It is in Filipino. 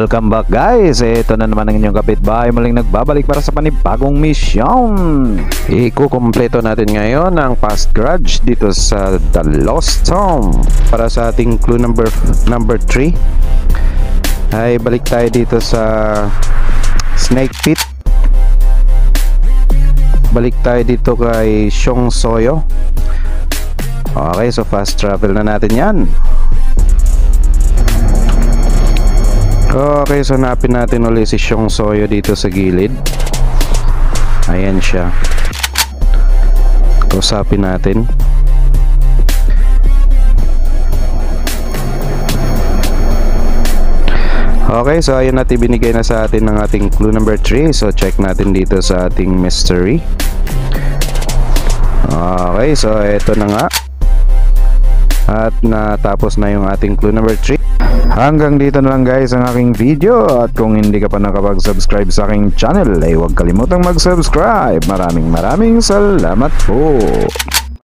Welcome back guys! Ito na naman ang inyong kapitbahay muling nagbabalik para sa panibagong misyon. Ikukumpleto natin ngayon ang past grudge dito sa The Lost Tomb. Para sa ating clue number number 3 ay balik tayo dito sa Snake Pit. Balik tayo dito kay Shong Soyo. Okay, so fast travel na natin yan. Okay, so napin natin ulit si Shong Soyo dito sa gilid. Ayan siya. Kausapin natin. Okay, so ayun natin binigay na sa atin ng ating clue number 3. So check natin dito sa ating mystery. Okay, so ito na nga. At natapos na yung ating clue number 3. Hanggang dito na lang guys ang aking video at kung hindi ka pa nakapag-subscribe sa aking channel ay huwag kalimutang mag-subscribe. Maraming maraming salamat po.